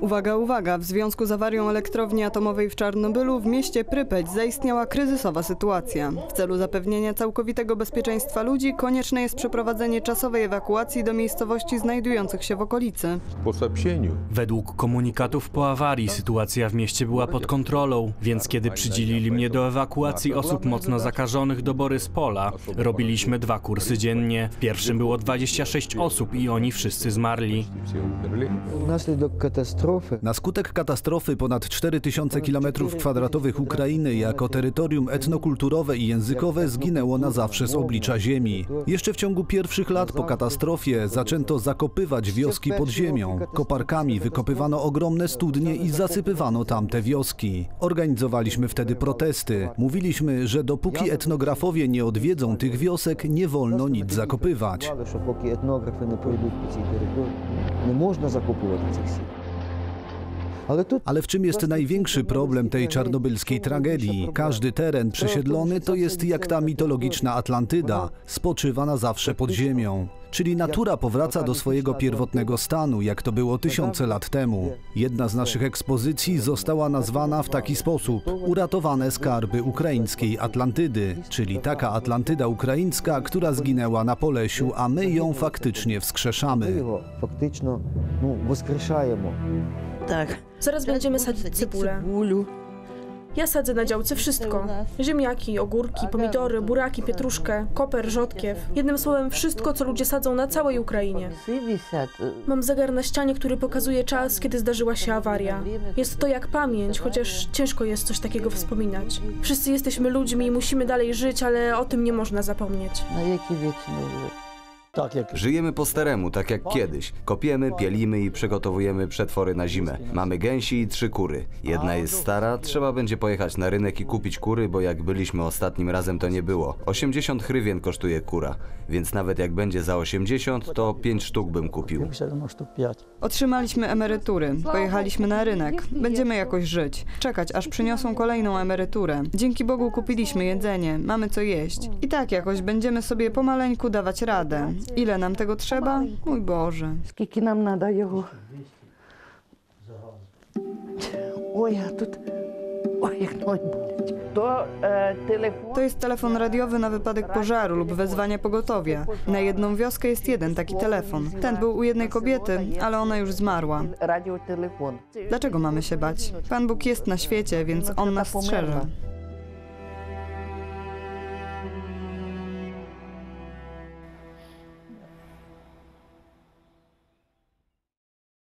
Uwaga, uwaga! W związku z awarią elektrowni atomowej w Czarnobylu w mieście Prypeć zaistniała kryzysowa sytuacja. W celu zapewnienia całkowitego bezpieczeństwa ludzi konieczne jest przeprowadzenie czasowej ewakuacji do miejscowości znajdujących się w okolicy. Według komunikatów po awarii sytuacja w mieście była pod kontrolą, więc kiedy przydzielili mnie do ewakuacji osób mocno zakażonych do Boryspola, robiliśmy dwa kursy dziennie. W pierwszym było 26 osób i oni wszyscy zmarli. Na skutek katastrofy ponad 4000 km2 Ukrainy jako terytorium etnokulturowe i językowe zginęło na zawsze z oblicza ziemi. Jeszcze w ciągu pierwszych lat po katastrofie zaczęto zakopywać wioski pod ziemią. Koparkami wykopywano ogromne studnie i zasypywano tamte wioski. Organizowaliśmy wtedy protesty. Mówiliśmy, że dopóki etnografowie nie odwiedzą tych wiosek, nie wolno nic zakopywać. Nie można zakopywać. 我他就行 Ale w czym jest największy problem tej czarnobylskiej tragedii? Każdy teren przesiedlony to jest jak ta mitologiczna Atlantyda, spoczywa na zawsze pod ziemią. Czyli natura powraca do swojego pierwotnego stanu, jak to było tysiące lat temu. Jedna z naszych ekspozycji została nazwana w taki sposób: Uratowane skarby ukraińskiej Atlantydy, czyli taka Atlantyda ukraińska, która zginęła na Polesiu, a my ją faktycznie wskrzeszamy. Tak. Zaraz będziemy sadzić cebulę. Ja sadzę na działce wszystko. Ziemniaki, ogórki, pomidory, buraki, pietruszkę, koper, rzodkiew. Jednym słowem, wszystko, co ludzie sadzą na całej Ukrainie. Mam zegar na ścianie, który pokazuje czas, kiedy zdarzyła się awaria. Jest to jak pamięć, chociaż ciężko jest coś takiego wspominać. Wszyscy jesteśmy ludźmi i musimy dalej żyć, ale o tym nie można zapomnieć. Na jaki wieczny tak jak Żyjemy po staremu, tak jak kiedyś. Kopiemy, pielimy i przygotowujemy przetwory na zimę. Mamy gęsi i trzy kury. Jedna jest stara, trzeba będzie pojechać na rynek i kupić kury, bo jak byliśmy ostatnim razem, to nie było. 80 hrywien kosztuje kura, więc nawet jak będzie za 80, to 5 sztuk bym kupił. Otrzymaliśmy emerytury, pojechaliśmy na rynek. Będziemy jakoś żyć. Czekać, aż przyniosą kolejną emeryturę. Dzięki Bogu kupiliśmy jedzenie, mamy co jeść. I tak jakoś będziemy sobie pomaleńku dawać radę. Ile nam tego trzeba? Mój Boże. Skiki nam nada jego. Oj, ja tu... Oj, jak to jest telefon radiowy na wypadek pożaru lub wezwania pogotowia. Na jedną wioskę jest jeden taki telefon. Ten był u jednej kobiety, ale ona już zmarła. Dlaczego mamy się bać? Pan Bóg jest na świecie, więc On nas strzeże.